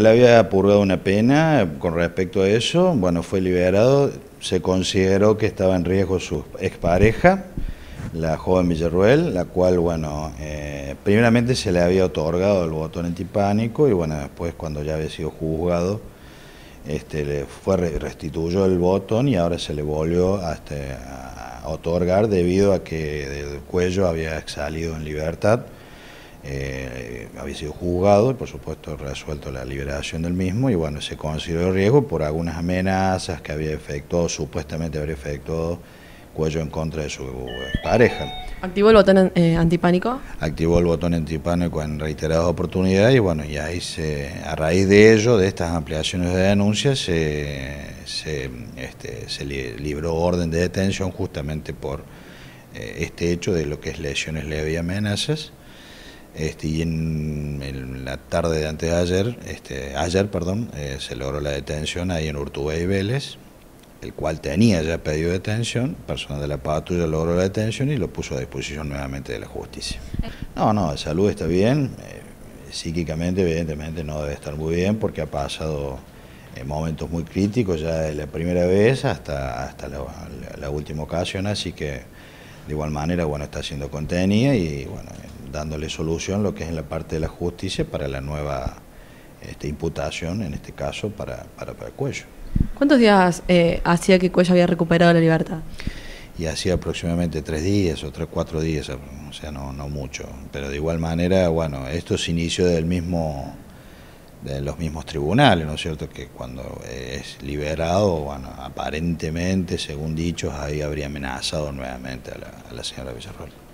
Él había purgado una pena con respecto a eso, bueno, fue liberado, se consideró que estaba en riesgo su expareja, la joven Villarruel, la cual, bueno, eh, primeramente se le había otorgado el botón antipánico y bueno, después cuando ya había sido juzgado, este, le fue restituyó el botón y ahora se le volvió a, este, a otorgar debido a que del cuello había salido en libertad había sido juzgado y por supuesto resuelto la liberación del mismo y bueno, se consideró riesgo por algunas amenazas que había efectuado, supuestamente habría efectuado Cuello en contra de su pareja. ¿Activó el botón eh, antipánico? Activó el botón antipánico en reiteradas oportunidades y bueno, y ahí se, a raíz de ello, de estas ampliaciones de denuncias, se, se, este, se libró orden de detención justamente por eh, este hecho de lo que es lesiones leves y amenazas este, y en, la tarde de antes de ayer, este, ayer perdón, eh, se logró la detención ahí en Urtubey y Vélez, el cual tenía ya pedido detención, personal de la patrulla logró la detención y lo puso a disposición nuevamente de la justicia. No, no, de salud está bien, eh, psíquicamente evidentemente no debe estar muy bien porque ha pasado en momentos muy críticos ya de la primera vez hasta, hasta la, la última ocasión, así que de igual manera bueno está siendo contenida y bueno dándole solución lo que es en la parte de la justicia para la nueva este, imputación, en este caso para, para, Cuello. ¿Cuántos días eh, hacía que Cuello había recuperado la libertad? Y hacía aproximadamente tres días o tres, cuatro días, o sea, no, no mucho. Pero de igual manera, bueno, esto se inició del mismo de los mismos tribunales, ¿no es cierto? Que cuando es liberado, bueno, aparentemente, según dichos, ahí habría amenazado nuevamente a la, a la señora Villarroel.